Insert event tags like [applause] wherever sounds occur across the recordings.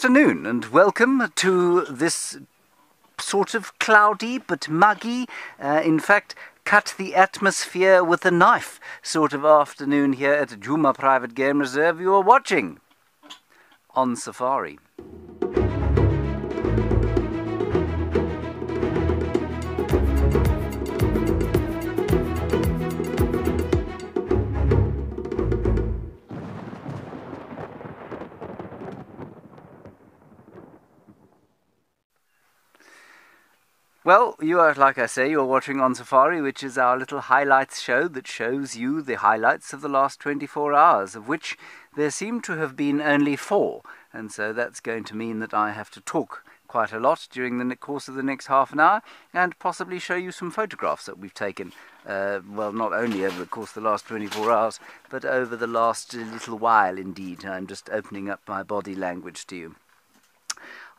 afternoon and welcome to this sort of cloudy but muggy, uh, in fact, cut the atmosphere with a knife sort of afternoon here at Djuma Private Game Reserve. You are watching on safari. Well, you are, like I say, you're watching On Safari, which is our little highlights show that shows you the highlights of the last 24 hours, of which there seem to have been only four. And so that's going to mean that I have to talk quite a lot during the course of the next half an hour and possibly show you some photographs that we've taken. Uh, well, not only over the course of the last 24 hours, but over the last little while indeed. I'm just opening up my body language to you.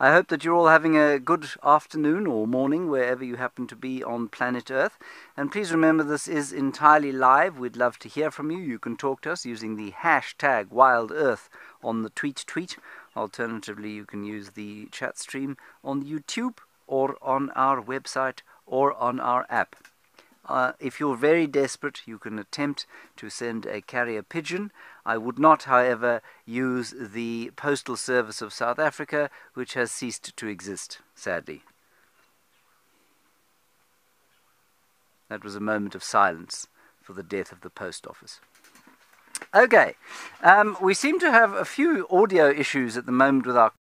I hope that you're all having a good afternoon or morning wherever you happen to be on planet Earth. And please remember this is entirely live. We'd love to hear from you. You can talk to us using the hashtag WildEarth on the tweet tweet. Alternatively, you can use the chat stream on YouTube or on our website or on our app. Uh, if you're very desperate, you can attempt to send a carrier pigeon. I would not, however, use the Postal Service of South Africa, which has ceased to exist, sadly. That was a moment of silence for the death of the post office. Okay, um, we seem to have a few audio issues at the moment with our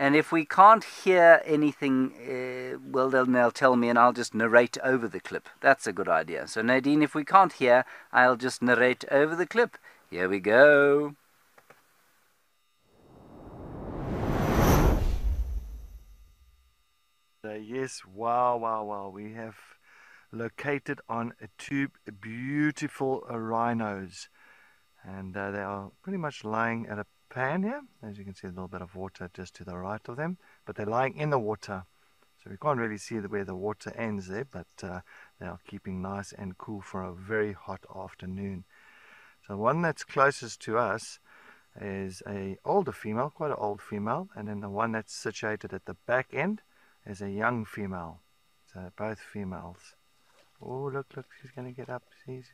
And if we can't hear anything, uh, well, then they'll tell me and I'll just narrate over the clip. That's a good idea. So, Nadine, if we can't hear, I'll just narrate over the clip. Here we go. Uh, yes, wow, wow, wow. We have located on two beautiful rhinos. And uh, they are pretty much lying at a pan here. As you can see, a little bit of water just to the right of them, but they're lying in the water. So we can't really see where the water ends there, but uh, they are keeping nice and cool for a very hot afternoon. So one that's closest to us is a older female, quite an old female, and then the one that's situated at the back end is a young female. So both females. Oh, look, look, she's going to get up. She's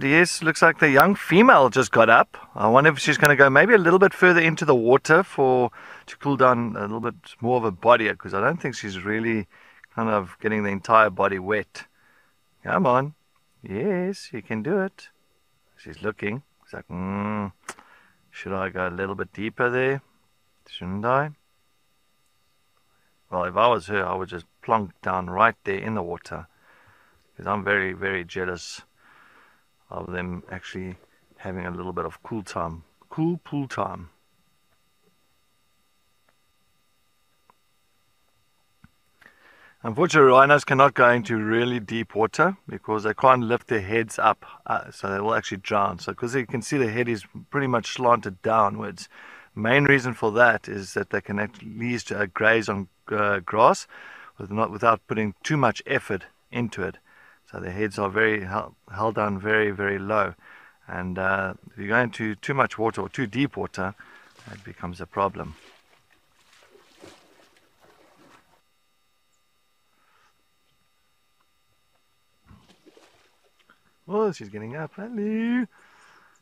Yes, looks like the young female just got up. I wonder if she's going to go maybe a little bit further into the water for to cool down a little bit more of her body because I don't think she's really kind of getting the entire body wet. Come on. Yes, you can do it. She's looking. She's like, mm, should I go a little bit deeper there? Shouldn't I? Well, if I was her, I would just plunk down right there in the water because I'm very, very jealous of them actually having a little bit of cool time, cool pool time. Unfortunately, rhinos cannot go into really deep water because they can't lift their heads up, uh, so they will actually drown. So, because you can see the head is pretty much slanted downwards. Main reason for that is that they can at least uh, graze on uh, grass with not, without putting too much effort into it. So the heads are very held down very, very low. And uh, if you go into too much water or too deep water, it becomes a problem. Oh, she's getting up. Hello.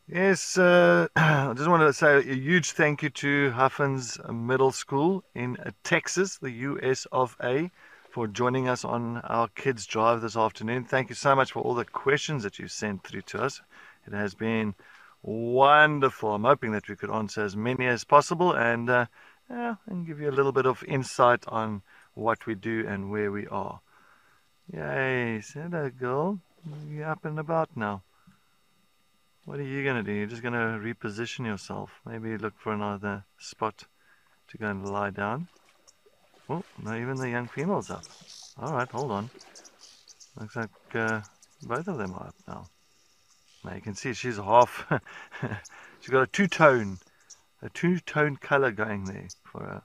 Yes, uh, [clears throat] I just want to say a huge thank you to Huffins Middle School in Texas, the US of A for joining us on our kids drive this afternoon. Thank you so much for all the questions that you've sent through to us. It has been wonderful. I'm hoping that we could answer as many as possible and uh, yeah, and give you a little bit of insight on what we do and where we are. Yay, hello girl. You're up and about now. What are you going to do? You're just going to reposition yourself. Maybe look for another spot to go and lie down. Oh, not even the young female's up. Alright, hold on. Looks like uh, both of them are up now. Now you can see she's half. [laughs] she's got a two-tone, a two-tone color going there for her.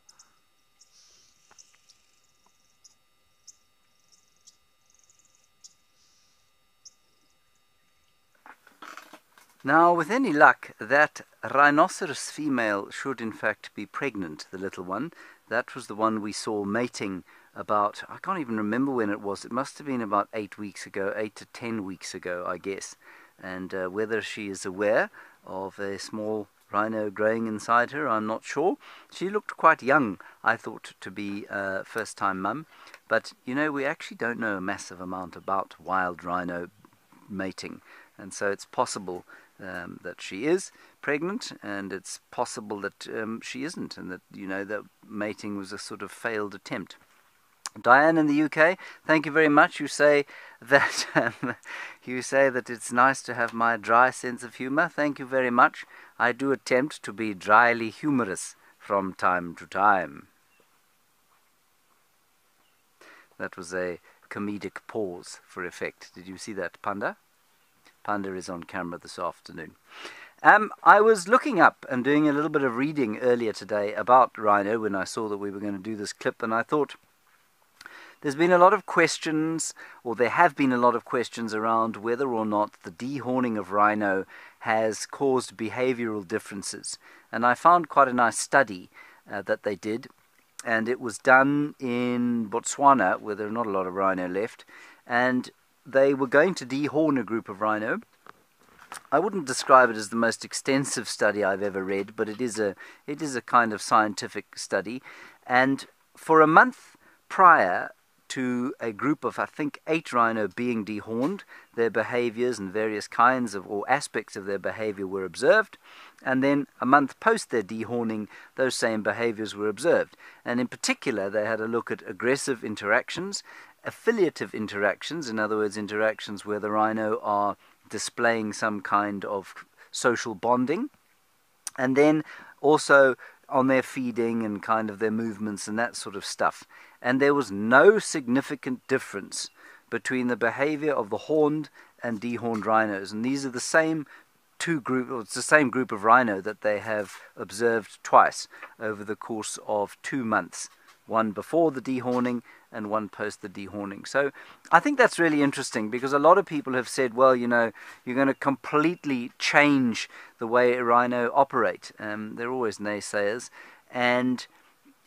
Now, with any luck, that rhinoceros female should in fact be pregnant, the little one. That was the one we saw mating about, I can't even remember when it was. It must have been about eight weeks ago, eight to ten weeks ago, I guess. And uh, whether she is aware of a small rhino growing inside her, I'm not sure. She looked quite young, I thought, to be a first time mum. But you know, we actually don't know a massive amount about wild rhino mating. And so it's possible um, that she is pregnant, and it's possible that um, she isn't, and that you know that mating was a sort of failed attempt. Diane in the UK, thank you very much. You say [laughs] that um, you say that it's nice to have my dry sense of humour. Thank you very much. I do attempt to be dryly humorous from time to time. That was a comedic pause for effect. Did you see that, Panda? Panda is on camera this afternoon. Um, I was looking up and doing a little bit of reading earlier today about rhino when I saw that we were going to do this clip, and I thought there's been a lot of questions, or there have been a lot of questions around whether or not the dehorning of rhino has caused behavioral differences. And I found quite a nice study uh, that they did, and it was done in Botswana, where there are not a lot of rhino left, and they were going to dehorn a group of rhino. I wouldn't describe it as the most extensive study I've ever read, but it is a it is a kind of scientific study. And for a month prior to a group of I think eight rhino being dehorned, their behaviors and various kinds of or aspects of their behavior were observed. And then a month post their dehorning, those same behaviors were observed. And in particular, they had a look at aggressive interactions affiliative interactions, in other words, interactions where the rhino are displaying some kind of social bonding, and then also on their feeding and kind of their movements and that sort of stuff. And there was no significant difference between the behavior of the horned and dehorned rhinos. And these are the same two group or it's the same group of rhino that they have observed twice over the course of two months one before the dehorning and one post the dehorning. So I think that's really interesting because a lot of people have said, well, you know, you're going to completely change the way a rhino operate. Um, they're always naysayers, and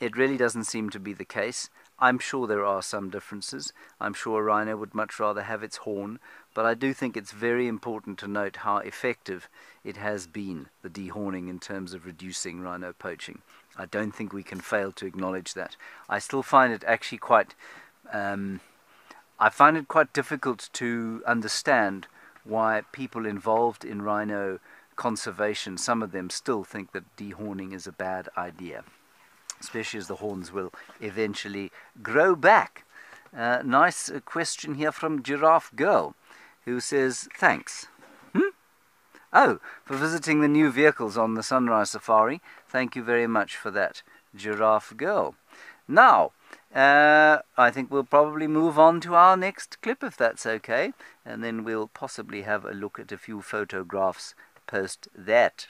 it really doesn't seem to be the case. I'm sure there are some differences. I'm sure a rhino would much rather have its horn, but I do think it's very important to note how effective it has been, the dehorning, in terms of reducing rhino poaching. I don't think we can fail to acknowledge that. I still find it actually quite, um, I find it quite difficult to understand why people involved in rhino conservation, some of them still think that dehorning is a bad idea, especially as the horns will eventually grow back. Uh, nice question here from Giraffe Girl, who says, thanks. Oh, for visiting the new vehicles on the Sunrise Safari. Thank you very much for that, Giraffe Girl. Now, uh, I think we'll probably move on to our next clip if that's okay, and then we'll possibly have a look at a few photographs post that.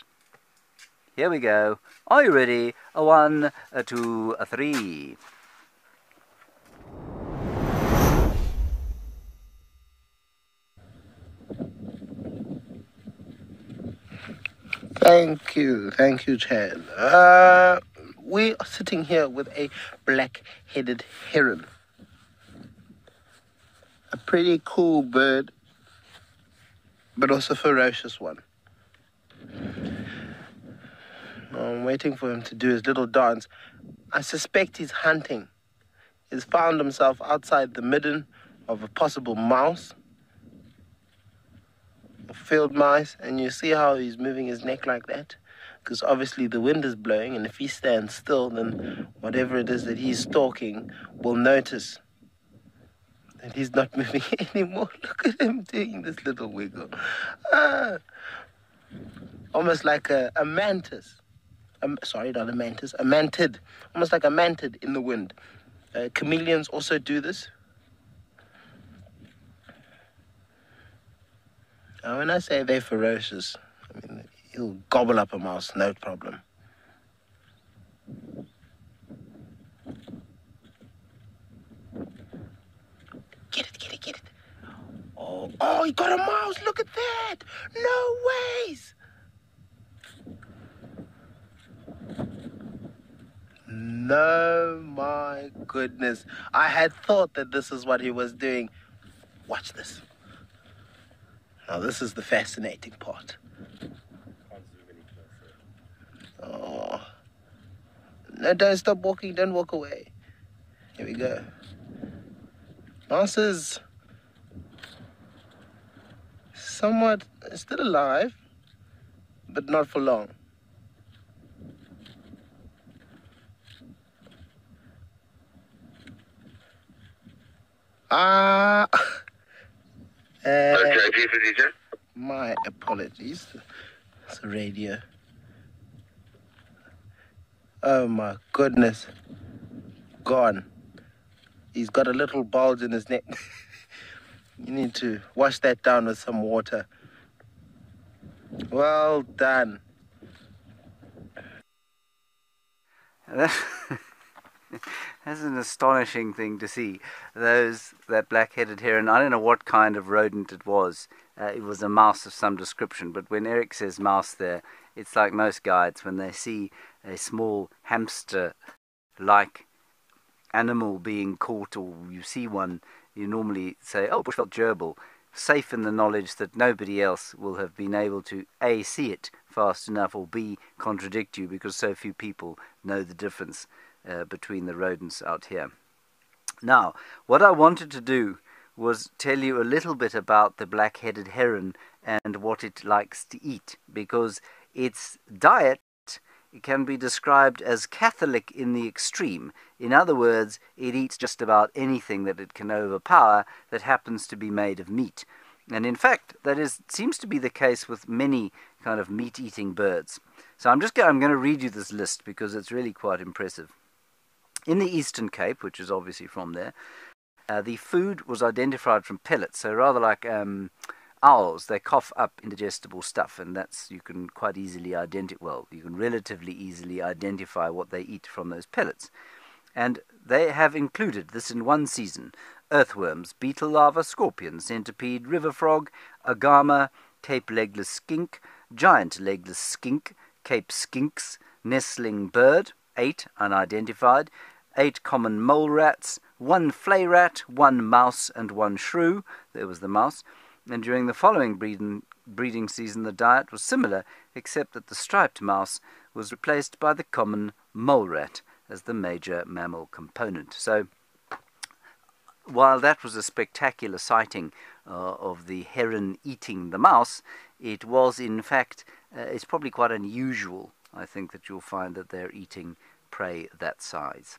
Here we go. Are you ready? A one, a two, a three. Thank you, thank you, Chad. Uh, we are sitting here with a black-headed heron. A pretty cool bird, but also ferocious one. I'm waiting for him to do his little dance. I suspect he's hunting. He's found himself outside the midden of a possible mouse field mice, and you see how he's moving his neck like that? Because obviously the wind is blowing, and if he stands still, then whatever it is that he's stalking will notice that he's not [laughs] moving [laughs] anymore. Look at him doing this little wiggle. Ah, almost like a, a mantis. Um, sorry, not a mantis, a mantid. Almost like a mantid in the wind. Uh, chameleons also do this. Now, when I say they're ferocious, I mean, he'll gobble up a mouse, no problem. Get it, get it, get it. Oh, oh. He got a mouse. Look at that. No ways. No, my goodness. I had thought that this is what he was doing. Watch this. Now, this is the fascinating part. Oh. No, don't stop walking. Don't walk away. Here we go. Mouse is somewhat still alive, but not for long. Ah. [laughs] Uh, my apologies. It's a radio. Oh my goodness. Gone. He's got a little bulge in his neck. [laughs] you need to wash that down with some water. Well done. [laughs] [laughs] That's an astonishing thing to see. Those that black-headed heron. I don't know what kind of rodent it was. Uh, it was a mouse of some description. But when Eric says mouse, there, it's like most guides when they see a small hamster-like animal being caught, or you see one, you normally say, "Oh, bushveld gerbil." Safe in the knowledge that nobody else will have been able to a see it fast enough, or b contradict you because so few people know the difference uh, between the rodents out here. Now, what I wanted to do was tell you a little bit about the black-headed heron and what it likes to eat, because its diet can be described as Catholic in the extreme. In other words, it eats just about anything that it can overpower that happens to be made of meat. And in fact, that is seems to be the case with many kind of meat-eating birds. So I'm just going, I'm going to read you this list because it's really quite impressive. In the Eastern Cape, which is obviously from there, uh, the food was identified from pellets, so rather like um, owls, they cough up indigestible stuff, and that's you can quite easily identify. Well, you can relatively easily identify what they eat from those pellets, and they have included this in one season: earthworms, beetle larvae, scorpion, centipede, river frog, agama, Cape legless skink, giant legless skink, Cape skinks, nestling bird, eight unidentified, eight common mole rats, one vlei rat, one mouse, and one shrew. There was the mouse. And during the following breeding, breeding season, the diet was similar, except that the striped mouse was replaced by the common mole rat as the major mammal component. So, while that was a spectacular sighting uh, of the heron eating the mouse, it was in fact, uh, it's probably quite unusual, I think, that you'll find that they're eating prey that size.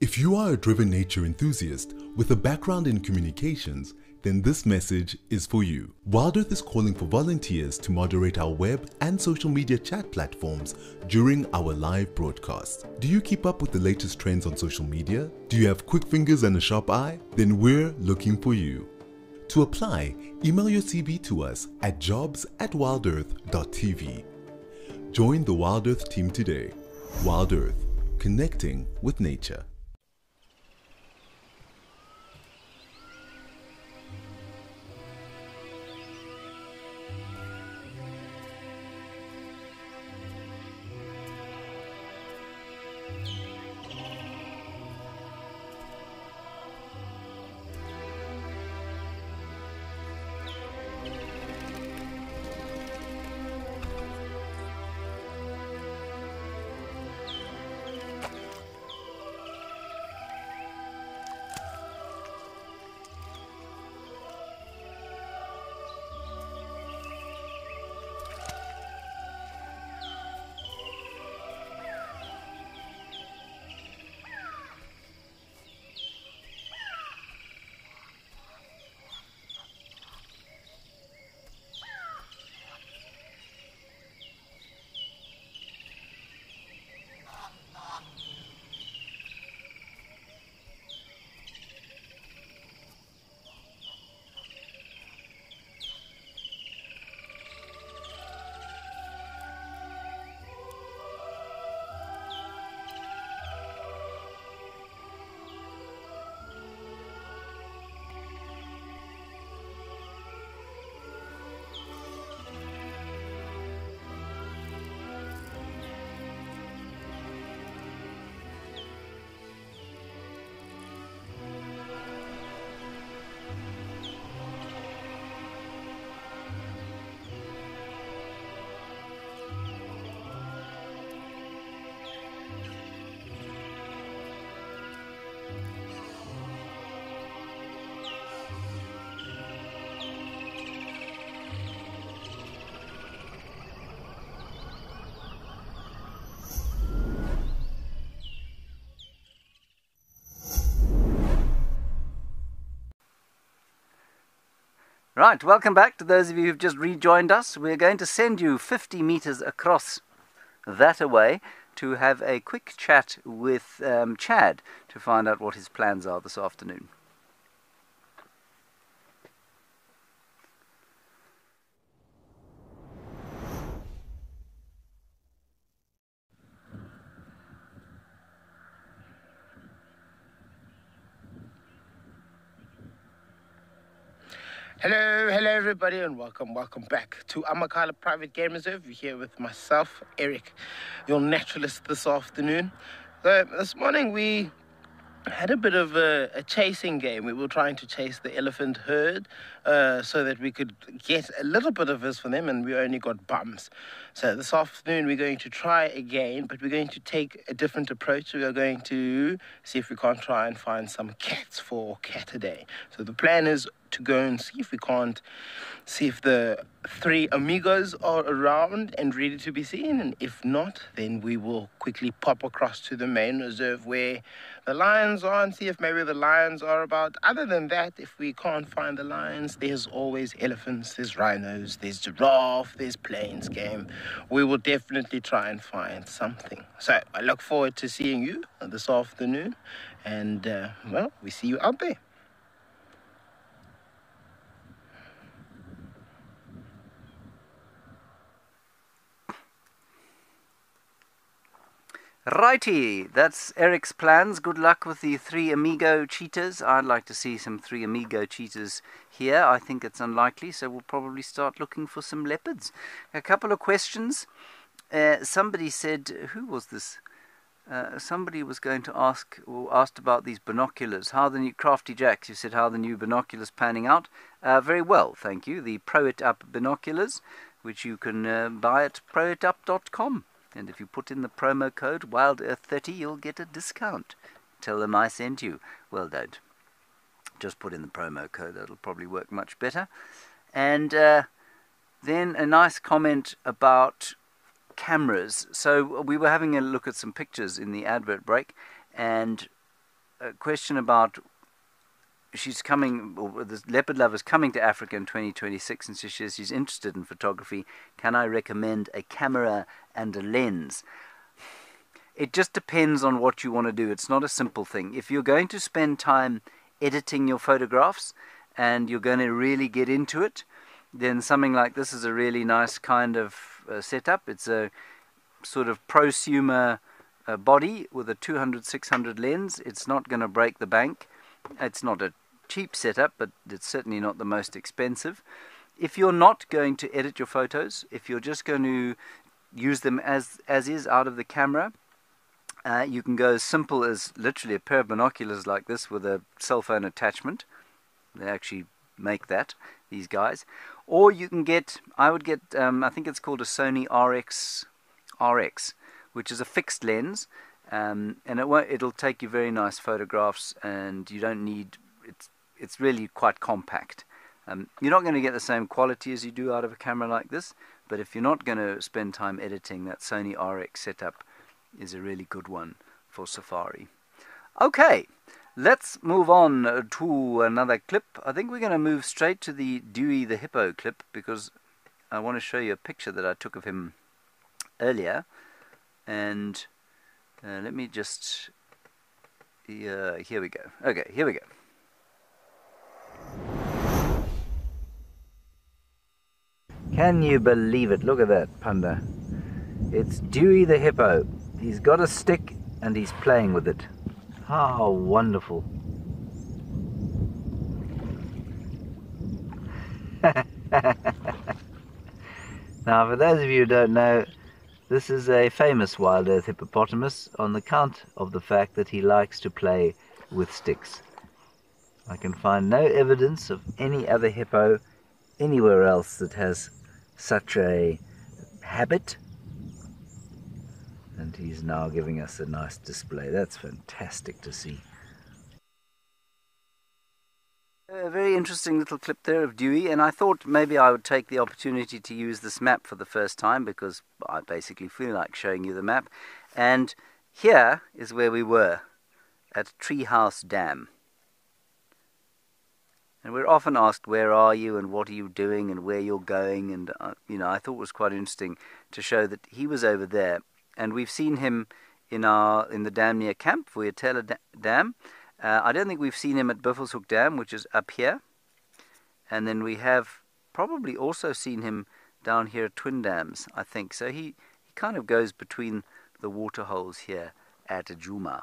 If you are a driven nature enthusiast with a background in communications, then this message is for you. Wild Earth is calling for volunteers to moderate our web and social media chat platforms during our live broadcast. Do you keep up with the latest trends on social media? Do you have quick fingers and a sharp eye? Then we're looking for you. To apply, email your CV to us at jobs at wildearth.tv. Join the Wild Earth team today. Wild Earth, connecting with nature. Right, welcome back to those of you who've just rejoined us. We're going to send you 50 meters across that away to have a quick chat with um, Chad to find out what his plans are this afternoon. Hello, hello everybody, and welcome, welcome back to Amakhala Private Game Reserve. You're here with myself, Eric, your naturalist this afternoon. So this morning we had a bit of a, a, chasing game. We were trying to chase the elephant herd uh, so that we could get a little bit of this for them, and we only got bums. So this afternoon we're going to try again, but we're going to take a different approach. We are going to see if we can't try and find some cats for cat a day. So the plan is to go and see if we can't see if the three amigos are around and ready to be seen. And if not, then we will quickly pop across to the main reserve where the lions are and see if maybe the lions are about. Other than that, if we can't find the lions, there's always elephants, there's rhinos, there's giraffe, there's plains game. We will definitely try and find something. So I look forward to seeing you this afternoon. And uh, well, we see you out there. Righty, that's Eric's plans. Good luck with the three Amigo cheetahs. I'd like to see some three Amigo cheetahs here. I think it's unlikely, so we'll probably start looking for some leopards. A couple of questions. Uh, somebody said, who was this? Uh, somebody was going to ask or asked about these binoculars. How the new Crafty Jacks? You said how the new binoculars panning out. Uh, very well, thank you. The Pro It Up binoculars, which you can uh, buy at proitup.com. And if you put in the promo code WildEarth30, you'll get a discount. Tell them I sent you. Well, don't. Just put in the promo code. That'll probably work much better. And uh, then a nice comment about cameras. So we were having a look at some pictures in the advert break, and a question about she's coming, or the leopard lover is coming to Africa in 2026, and she says she's interested in photography. Can I recommend a camera and a lens? It just depends on what you want to do. It's not a simple thing. If you're going to spend time editing your photographs and you're going to really get into it, then something like this is a really nice kind of uh, setup. It's a sort of prosumer uh, body with a 200 600 lens. It's not going to break the bank. It's not a cheap setup, but it's certainly not the most expensive. If you're not going to edit your photos, if you're just going to use them as, as is out of the camera, uh, you can go as simple as literally a pair of binoculars like this with a cell phone attachment. They actually make that, these guys. Or you can get, I would get, um, I think it's called a Sony RX, RX, which is a fixed lens. Um, and it won't, it'll take you very nice photographs and you don't need it's it's really quite compact. Um, you're not going to get the same quality as you do out of a camera like this, but if you're not going to spend time editing, that Sony RX setup is a really good one for Safari. Okay, let's move on to another clip. I think we're going to move straight to the Dewey the Hippo clip because I want to show you a picture that I took of him earlier. And uh, let me just... Uh, here we go. Okay, here we go. Can you believe it? Look at that panda. It's Dewey the hippo. He's got a stick and he's playing with it. How wonderful. [laughs] now, for those of you who don't know, this is a famous wild earth hippopotamus on the count of the fact that he likes to play with sticks. I can find no evidence of any other hippo anywhere else that has such a habit. And he's now giving us a nice display. That's fantastic to see. A very interesting little clip there of Dewey, and I thought maybe I would take the opportunity to use this map for the first time because I basically feel like showing you the map. And here is where we were at Treehouse Dam. And we're often asked, where are you and what are you doing and where you're going? And, uh, you know, I thought it was quite interesting to show that he was over there. And we've seen him in our in the dam near Camp, Vuyatela Dam. Uh, I don't think we've seen him at Buffelshoek Dam, which is up here. And then we have probably also seen him down here at Twin Dams, I think. So he, he kind of goes between the water holes here at Djuma.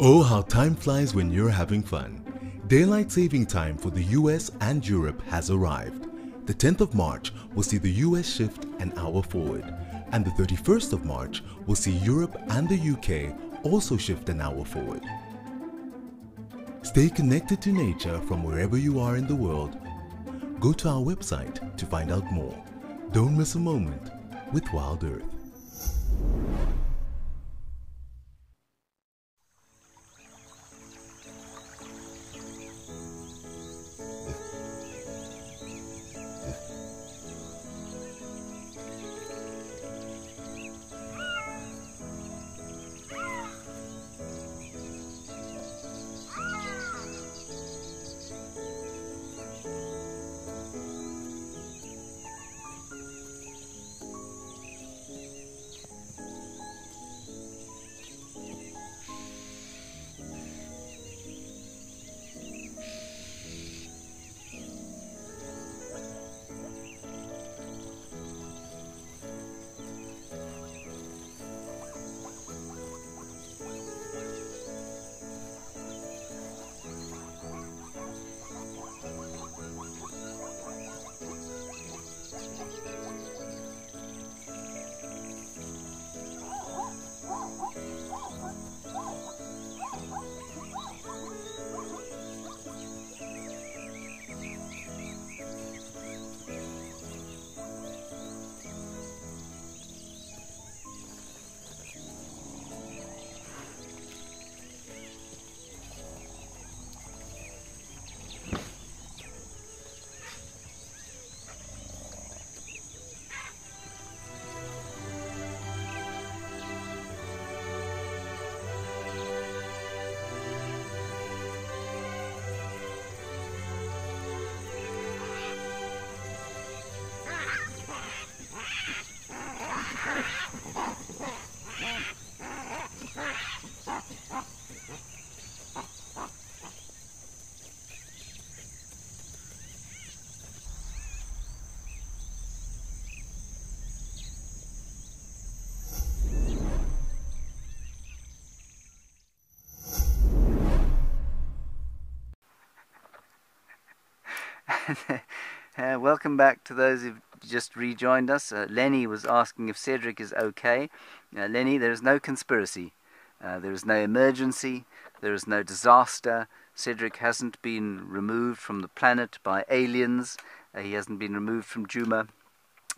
Oh, how time flies when you're having fun. Daylight saving time for the US and Europe has arrived. The 10th of March will see the US shift an hour forward, and the 31st of March will see Europe and the UK also shift an hour forward. Stay connected to nature from wherever you are in the world. Go to our website to find out more. Don't miss a moment with Wild Earth. Uh, [laughs] welcome back to those who've just rejoined us. Uh, Lenny was asking if Cedric is okay. Uh, Lenny, there is no conspiracy. Uh, there is no emergency. There is no disaster. Cedric hasn't been removed from the planet by aliens. Uh, he hasn't been removed from Djuma.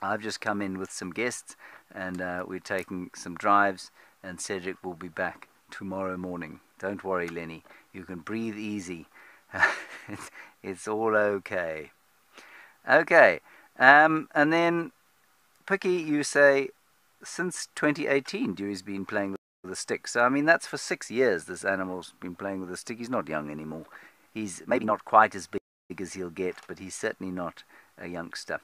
I've just come in with some guests and uh, we're taking some drives and Cedric will be back tomorrow morning. Don't worry, Lenny. You can breathe easy. [laughs] it's all okay. Okay, um, and then Picky, you say since 2018, Dewey's been playing with a stick. So I mean, that's for six years. This animal's been playing with a stick. He's not young anymore. He's maybe not quite as big as he'll get, but he's certainly not a youngster.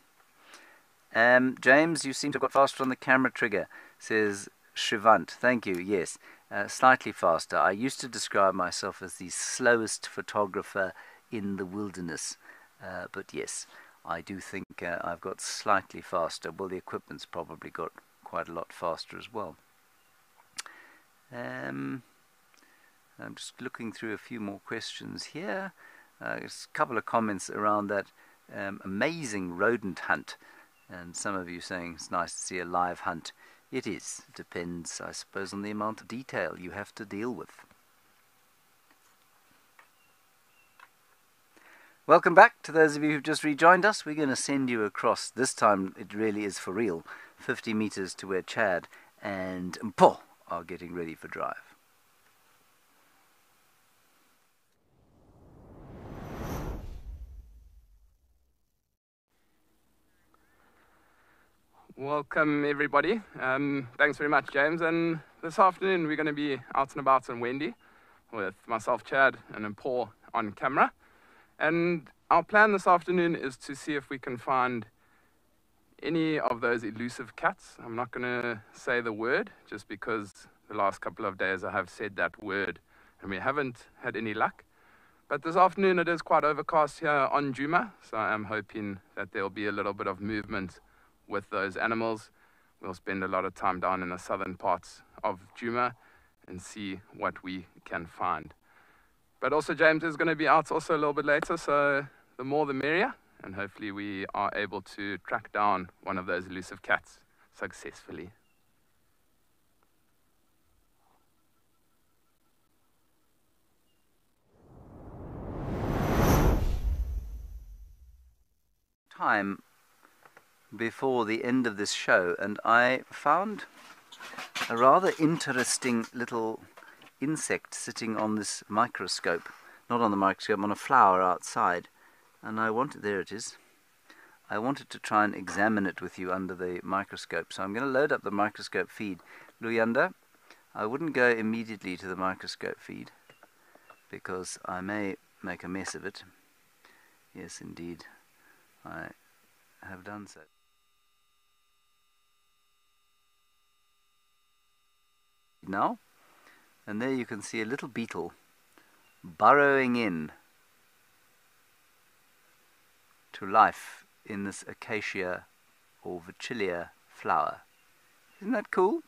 Um, James, you seem to have got faster on the camera trigger, says Shivant. Thank you. Yes, uh, slightly faster. I used to describe myself as the slowest photographer in the wilderness. Uh, but yes, I do think uh, I've got slightly faster. Well, the equipment's probably got quite a lot faster as well. Um, I'm just looking through a few more questions here. Uh, there's a couple of comments around that um, amazing rodent hunt. And some of you saying it's nice to see a live hunt. It is. Depends, I suppose, on the amount of detail you have to deal with. Welcome back to those of you who've just rejoined us. We're going to send you across, this time it really is for real, 50 meters to where Chad and Mpho are getting ready for drive. Welcome, everybody. Um, thanks very much, James. And this afternoon, we're going to be out and about in Wendy with myself, Chad, and Paul on camera. And our plan this afternoon is to see if we can find any of those elusive cats. I'm not going to say the word just because the last couple of days I have said that word and we haven't had any luck. But this afternoon it is quite overcast here on Djuma, so I am hoping that there'll be a little bit of movement with those animals. We'll spend a lot of time down in the southern parts of Djuma and see what we can find. But also James is going to be out also a little bit later, so the more the merrier and hopefully we are able to track down one of those elusive cats successfully. Time before the end of this show, and I found a rather interesting little insect sitting on this microscope, not on the microscope, on a flower outside and I wanted, there it is, I wanted to try and examine it with you under the microscope. So I'm going to load up the microscope feed. Luyanda, I wouldn't go immediately to the microscope feed because I may make a mess of it. Yes, indeed, I have done so. Now, and there you can see a little beetle burrowing in to life in this acacia or vachellia flower. Isn't that cool?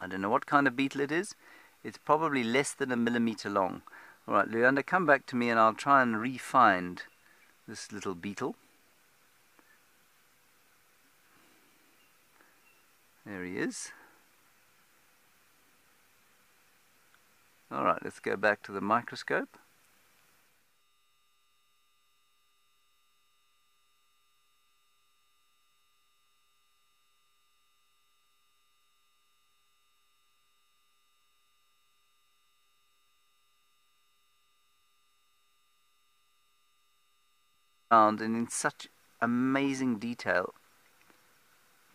I don't know what kind of beetle it is. It's probably less than a millimeter long. Alright, Luyanda, come back to me and I'll try and re-find this little beetle. There he is. Alright, let's go back to the microscope. and in such amazing detail.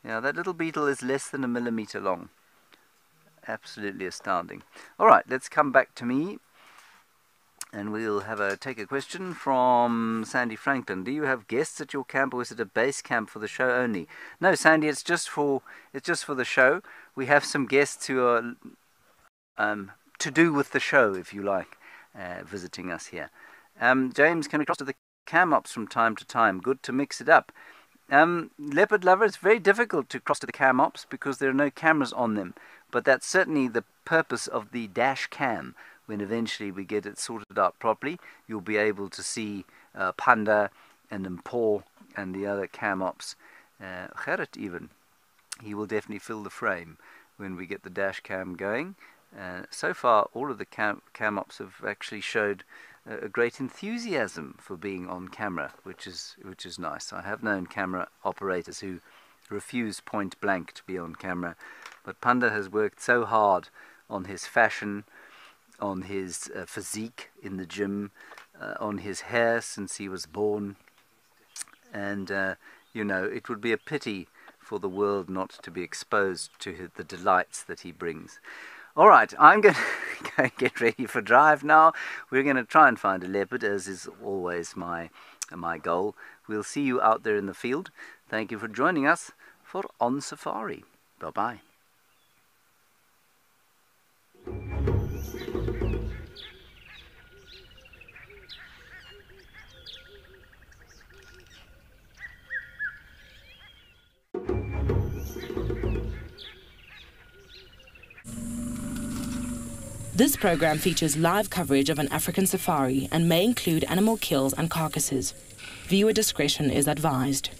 Yeah, that little beetle is less than a millimeter long. Absolutely astounding. All right, let's come back to me, and we'll have a take a question from Sandy Franklin. Do you have guests at your camp, or is it a base camp for the show only? No, Sandy, it's just for it's just for the show. We have some guests who are um, to do with the show, if you like, uh, visiting us here. Um, James, can we cross to the cam ops from time to time. Good to mix it up. Um, Leopard Lover, it's very difficult to cross to the cam ops because there are no cameras on them. But that's certainly the purpose of the dash cam. When eventually we get it sorted out properly, you'll be able to see uh, Panda and Mpho and the other cam ops. Uh, Gerrit even. He will definitely fill the frame when we get the dash cam going. Uh, so far, all of the cam, cam ops have actually showed a great enthusiasm for being on camera, which is which is nice. I have known camera operators who refuse point blank to be on camera, but Panda has worked so hard on his fashion, on his uh, physique in the gym, uh, on his hair since he was born, and uh, you know it would be a pity for the world not to be exposed to the delights that he brings. All right, I'm going [laughs] to get ready for drive now. We're going to try and find a leopard, as is always my, my goal. We'll see you out there in the field. Thank you for joining us for On Safari. Bye-bye. This program features live coverage of an African safari and may include animal kills and carcasses. Viewer discretion is advised.